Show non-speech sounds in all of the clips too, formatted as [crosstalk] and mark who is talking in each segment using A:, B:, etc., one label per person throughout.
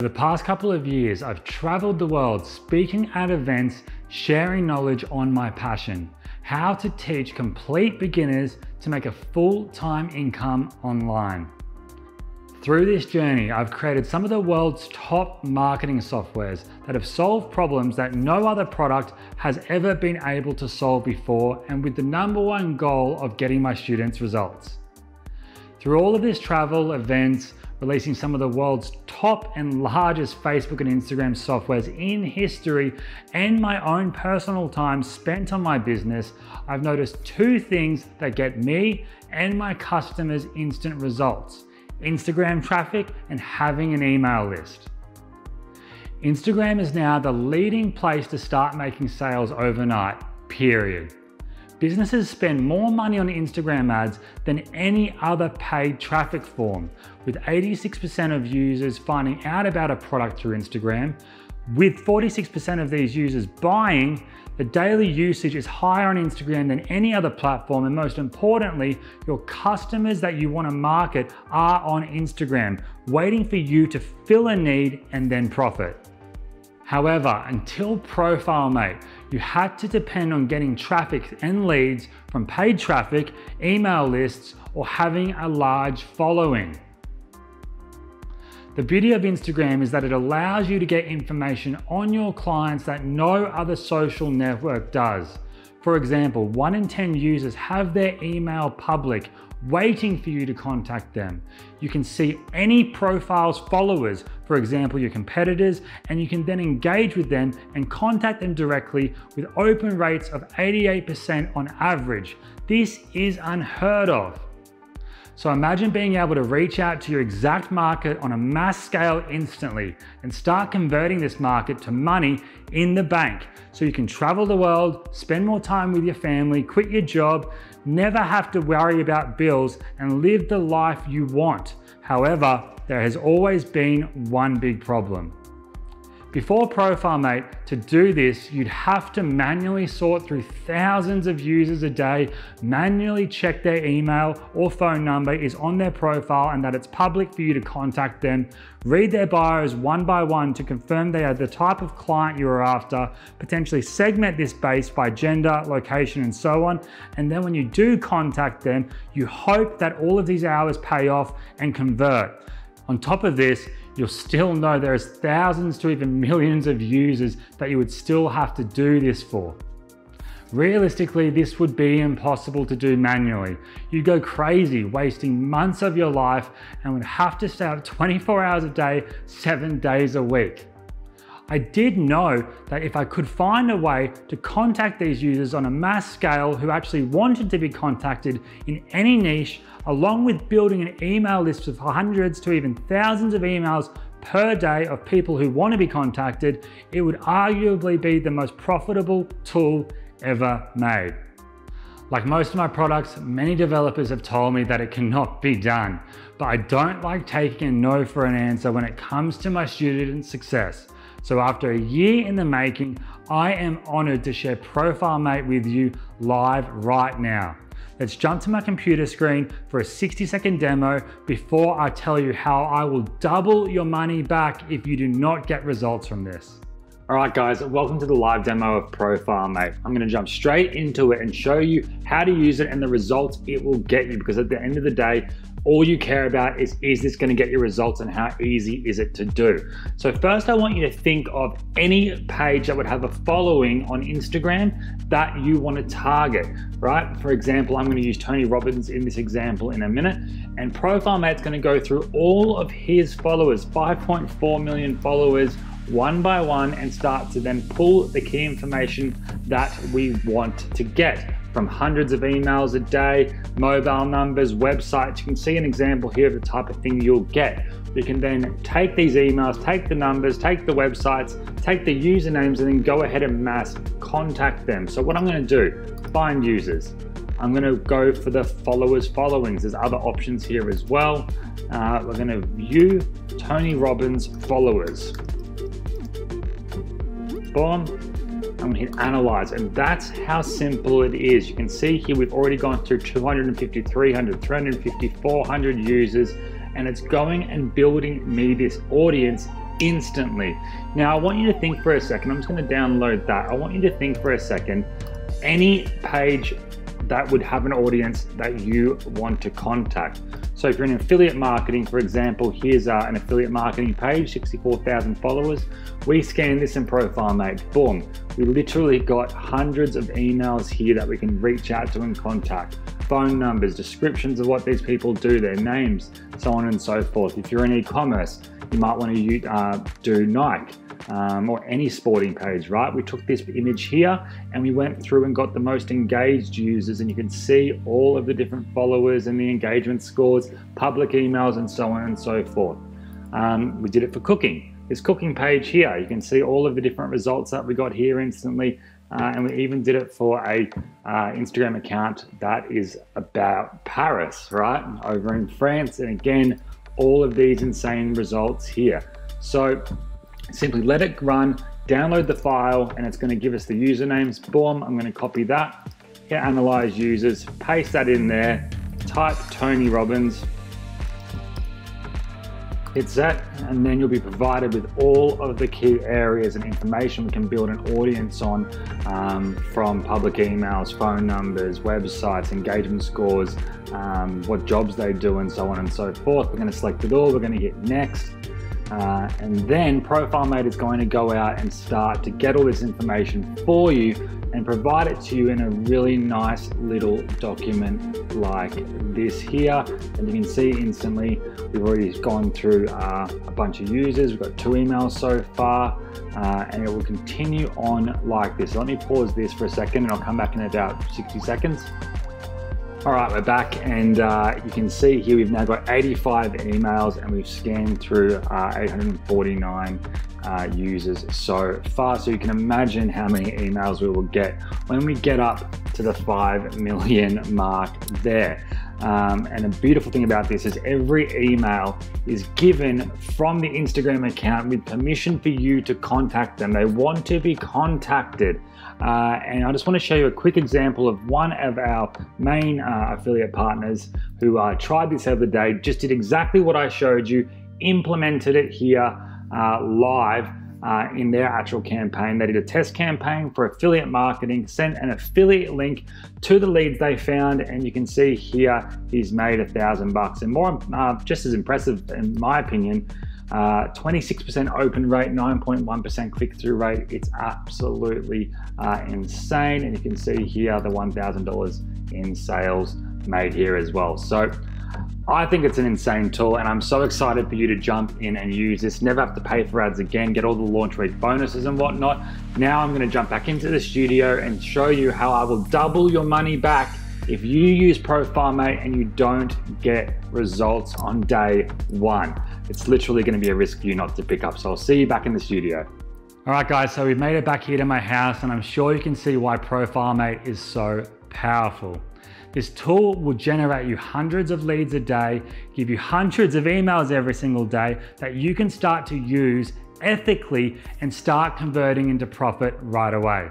A: For the past couple of years, I've traveled the world speaking at events, sharing knowledge on my passion, how to teach complete beginners to make a full-time income online. Through this journey, I've created some of the world's top marketing softwares that have solved problems that no other product has ever been able to solve before and with the number one goal of getting my students results. Through all of this travel, events, releasing some of the world's top and largest Facebook and Instagram softwares in history, and my own personal time spent on my business, I've noticed two things that get me and my customers instant results Instagram traffic and having an email list. Instagram is now the leading place to start making sales overnight, period. Businesses spend more money on Instagram ads than any other paid traffic form, with 86% of users finding out about a product through Instagram. With 46% of these users buying, the daily usage is higher on Instagram than any other platform, and most importantly, your customers that you want to market are on Instagram, waiting for you to fill a need and then profit. However, until ProfileMate, you had to depend on getting traffic and leads from paid traffic, email lists, or having a large following. The beauty of Instagram is that it allows you to get information on your clients that no other social network does. For example, one in 10 users have their email public waiting for you to contact them. You can see any profile's followers, for example, your competitors, and you can then engage with them and contact them directly with open rates of 88% on average. This is unheard of. So imagine being able to reach out to your exact market on a mass scale instantly and start converting this market to money in the bank. So you can travel the world, spend more time with your family, quit your job, never have to worry about bills and live the life you want. However, there has always been one big problem. Before ProfileMate, to do this, you'd have to manually sort through thousands of users a day, manually check their email or phone number is on their profile and that it's public for you to contact them, read their bios one by one to confirm they are the type of client you are after, potentially segment this base by gender, location, and so on. And then when you do contact them, you hope that all of these hours pay off and convert. On top of this, you'll still know there's thousands to even millions of users that you would still have to do this for. Realistically, this would be impossible to do manually. You'd go crazy, wasting months of your life and would have to stay up 24 hours a day, seven days a week. I did know that if I could find a way to contact these users on a mass scale who actually wanted to be contacted in any niche, along with building an email list of hundreds to even thousands of emails per day of people who want to be contacted, it would arguably be the most profitable tool ever made. Like most of my products, many developers have told me that it cannot be done, but I don't like taking a no for an answer when it comes to my student success. So after a year in the making, I am honored to share ProfileMate with you live right now. Let's jump to my computer screen for a 60 second demo before I tell you how I will double your money back if you do not get results from this. All right, guys, welcome to the live demo of ProfileMate. I'm gonna jump straight into it and show you how to use it and the results it will get you because at the end of the day, all you care about is, is this gonna get you results and how easy is it to do? So first I want you to think of any page that would have a following on Instagram that you wanna target, right? For example, I'm gonna use Tony Robbins in this example in a minute and Profile ProfileMate's gonna go through all of his followers, 5.4 million followers one by one and start to then pull the key information that we want to get from hundreds of emails a day, mobile numbers, websites. You can see an example here of the type of thing you'll get. You can then take these emails, take the numbers, take the websites, take the usernames, and then go ahead and mass contact them. So what I'm gonna do, find users. I'm gonna go for the followers followings. There's other options here as well. Uh, we're gonna view Tony Robbins followers. Boom, I'm gonna hit analyze and that's how simple it is. You can see here we've already gone through 250, 300, 350, 400 users and it's going and building me this audience instantly. Now I want you to think for a second, I'm just gonna download that. I want you to think for a second, any page that would have an audience that you want to contact. So if you're in affiliate marketing, for example, here's uh, an affiliate marketing page, 64,000 followers. We scan this in Profile ProfileMate, boom. We literally got hundreds of emails here that we can reach out to and contact. Phone numbers, descriptions of what these people do, their names, so on and so forth. If you're in e-commerce, you might want to uh, do Nike um, or any sporting page, right? We took this image here and we went through and got the most engaged users, and you can see all of the different followers and the engagement scores, public emails, and so on and so forth. Um, we did it for cooking. This cooking page here, you can see all of the different results that we got here instantly. Uh, and we even did it for a uh, Instagram account that is about Paris, right? Over in France. And again, all of these insane results here. So Simply let it run, download the file, and it's gonna give us the usernames. Boom, I'm gonna copy that, hit analyze users, paste that in there, type Tony Robbins, hit set, and then you'll be provided with all of the key areas and information we can build an audience on um, from public emails, phone numbers, websites, engagement scores, um, what jobs they do, and so on and so forth. We're going to select it all. We're going to hit next. Uh, and then ProfileMate is going to go out and start to get all this information for you and provide it to you in a really nice little document like this here. And you can see instantly, we've already gone through uh, a bunch of users. We've got two emails so far, uh, and it will continue on like this. Let me pause this for a second and I'll come back in about 60 seconds. All right, we're back and uh, you can see here we've now got 85 emails and we've scanned through uh, 849 uh, users so far. So you can imagine how many emails we will get when we get up to the 5 million mark there. Um, and the beautiful thing about this is every email is given from the Instagram account with permission for you to contact them. They want to be contacted. Uh, and I just want to show you a quick example of one of our main uh, affiliate partners who uh, tried this the other day, just did exactly what I showed you, implemented it here uh, live uh, in their actual campaign. They did a test campaign for affiliate marketing, sent an affiliate link to the leads they found, and you can see here he's made a thousand bucks. And more, uh, just as impressive in my opinion, 26% uh, open rate, 9.1% click through rate. It's absolutely uh, insane. And you can see here the $1,000 in sales made here as well. So I think it's an insane tool and I'm so excited for you to jump in and use this. Never have to pay for ads again, get all the launch week bonuses and whatnot. Now I'm gonna jump back into the studio and show you how I will double your money back if you use ProfileMate and you don't get results on day one. It's literally gonna be a risk for you not to pick up. So I'll see you back in the studio. All right guys, so we've made it back here to my house and I'm sure you can see why ProfileMate is so powerful. This tool will generate you hundreds of leads a day, give you hundreds of emails every single day that you can start to use ethically and start converting into profit right away.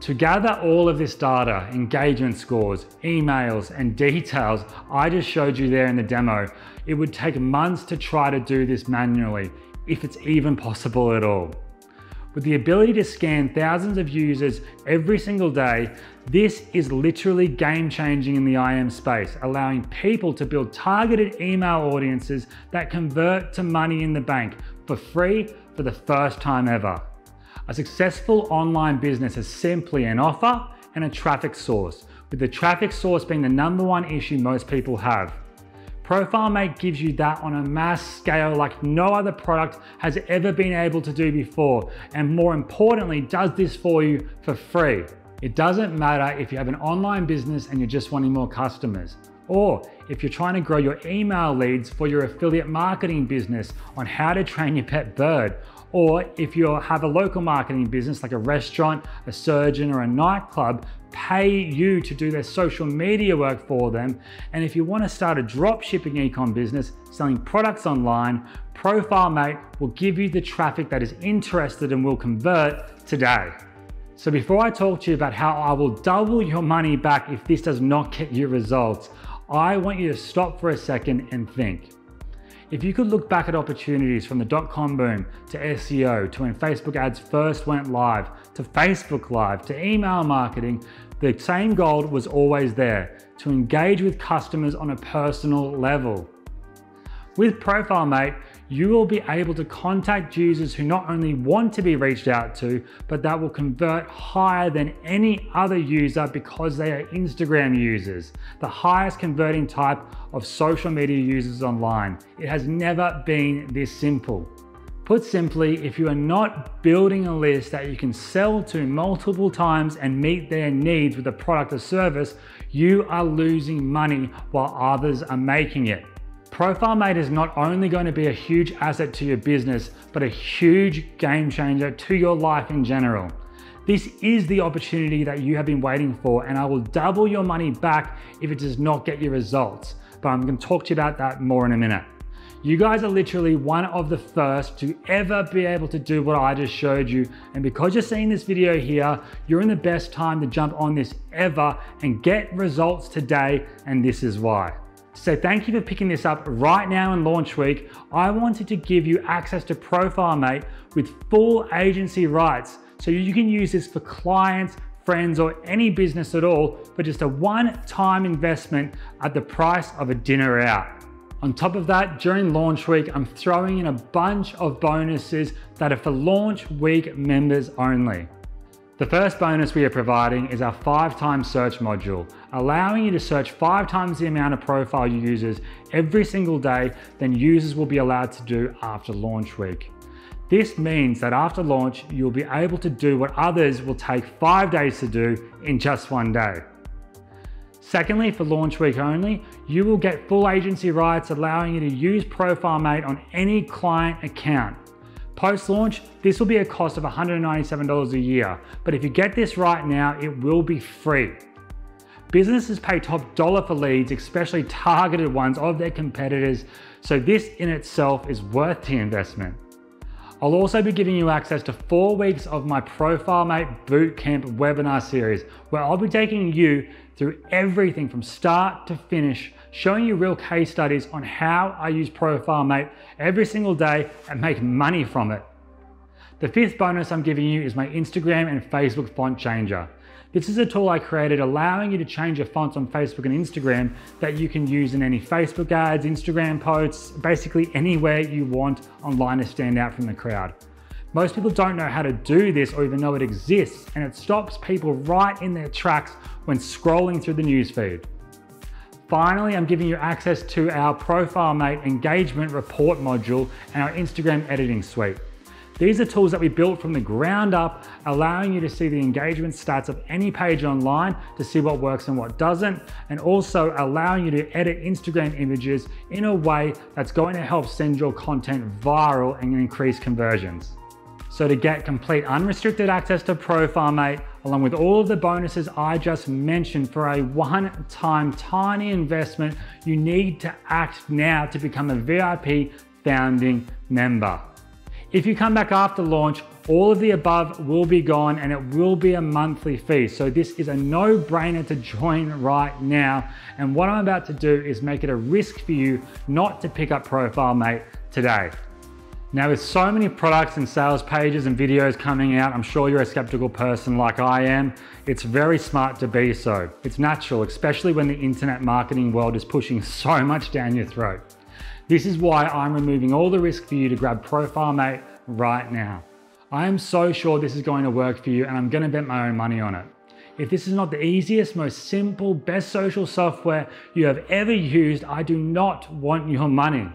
A: To gather all of this data, engagement scores, emails, and details I just showed you there in the demo, it would take months to try to do this manually, if it's even possible at all. With the ability to scan thousands of users every single day, this is literally game changing in the IM space, allowing people to build targeted email audiences that convert to money in the bank for free for the first time ever. A successful online business is simply an offer and a traffic source, with the traffic source being the number one issue most people have. ProfileMate gives you that on a mass scale like no other product has ever been able to do before, and more importantly, does this for you for free. It doesn't matter if you have an online business and you're just wanting more customers, or if you're trying to grow your email leads for your affiliate marketing business on how to train your pet bird, or if you have a local marketing business like a restaurant, a surgeon, or a nightclub, pay you to do their social media work for them. And if you want to start a drop shipping ecom business selling products online, ProfileMate will give you the traffic that is interested and will convert today. So before I talk to you about how I will double your money back if this does not get you results, I want you to stop for a second and think. If you could look back at opportunities from the dot-com boom to SEO to when Facebook ads first went live to Facebook Live to email marketing, the same goal was always there, to engage with customers on a personal level. With ProfileMate, you will be able to contact users who not only want to be reached out to, but that will convert higher than any other user because they are Instagram users, the highest converting type of social media users online. It has never been this simple. Put simply, if you are not building a list that you can sell to multiple times and meet their needs with a product or service, you are losing money while others are making it. ProfileMate is not only going to be a huge asset to your business, but a huge game changer to your life in general. This is the opportunity that you have been waiting for, and I will double your money back if it does not get you results. But I'm going to talk to you about that more in a minute. You guys are literally one of the first to ever be able to do what I just showed you. And because you're seeing this video here, you're in the best time to jump on this ever and get results today. And this is why. So thank you for picking this up right now in launch week. I wanted to give you access to ProfileMate with full agency rights. So you can use this for clients, friends, or any business at all for just a one-time investment at the price of a dinner out. On top of that, during launch week, I'm throwing in a bunch of bonuses that are for launch week members only. The first bonus we are providing is our five times search module, allowing you to search five times the amount of profile users every single day than users will be allowed to do after launch week. This means that after launch, you'll be able to do what others will take five days to do in just one day. Secondly, for launch week only, you will get full agency rights allowing you to use ProfileMate on any client account. Post-launch, this will be a cost of $197 a year, but if you get this right now, it will be free. Businesses pay top dollar for leads, especially targeted ones of their competitors, so this in itself is worth the investment. I'll also be giving you access to four weeks of my ProfileMate Bootcamp webinar series, where I'll be taking you through everything from start to finish showing you real case studies on how I use ProfileMate every single day and make money from it. The fifth bonus I'm giving you is my Instagram and Facebook font changer. This is a tool I created allowing you to change your fonts on Facebook and Instagram that you can use in any Facebook ads, Instagram posts, basically anywhere you want online to stand out from the crowd. Most people don't know how to do this or even know it exists, and it stops people right in their tracks when scrolling through the newsfeed. Finally, I'm giving you access to our ProfileMate engagement report module and our Instagram editing suite. These are tools that we built from the ground up, allowing you to see the engagement stats of any page online to see what works and what doesn't, and also allowing you to edit Instagram images in a way that's going to help send your content viral and increase conversions. So to get complete unrestricted access to ProfileMate, along with all of the bonuses I just mentioned for a one-time tiny investment, you need to act now to become a VIP founding member. If you come back after launch, all of the above will be gone and it will be a monthly fee. So this is a no-brainer to join right now. And what I'm about to do is make it a risk for you not to pick up ProfileMate today. Now with so many products and sales pages and videos coming out, I'm sure you're a skeptical person like I am. It's very smart to be so. It's natural, especially when the internet marketing world is pushing so much down your throat. This is why I'm removing all the risk for you to grab ProfileMate right now. I am so sure this is going to work for you and I'm gonna bet my own money on it. If this is not the easiest, most simple, best social software you have ever used, I do not want your money.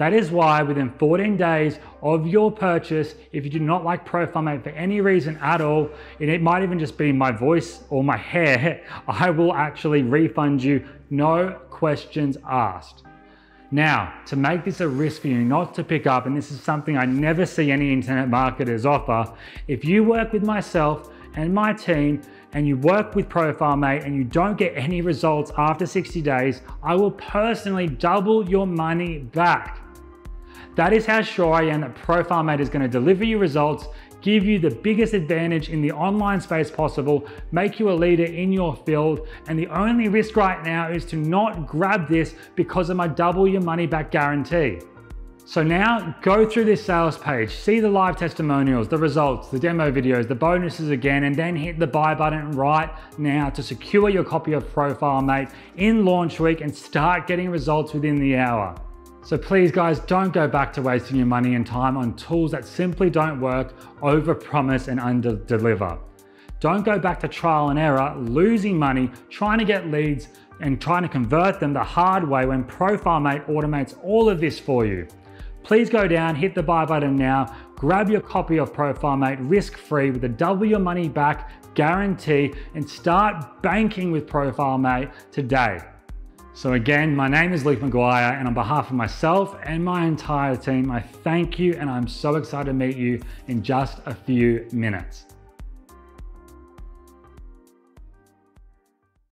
A: That is why within 14 days of your purchase, if you do not like ProfileMate for any reason at all, and it might even just be my voice or my [laughs] hair, I will actually refund you, no questions asked. Now, to make this a risk for you not to pick up, and this is something I never see any internet marketers offer, if you work with myself and my team and you work with ProfileMate and you don't get any results after 60 days, I will personally double your money back. That is how sure I am that ProfileMate is going to deliver you results, give you the biggest advantage in the online space possible, make you a leader in your field. And the only risk right now is to not grab this because of my double your money back guarantee. So now go through this sales page, see the live testimonials, the results, the demo videos, the bonuses again, and then hit the buy button right now to secure your copy of ProfileMate in launch week and start getting results within the hour. So please guys, don't go back to wasting your money and time on tools that simply don't work, over promise and under deliver. Don't go back to trial and error, losing money, trying to get leads and trying to convert them the hard way when ProfileMate automates all of this for you. Please go down, hit the buy button now, grab your copy of ProfileMate risk-free with a double your money back guarantee and start banking with ProfileMate today. So again, my name is Luke McGuire and on behalf of myself and my entire team, I thank you and I'm so excited to meet you in just a few minutes.